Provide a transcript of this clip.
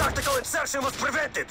Tactical insertion was prevented!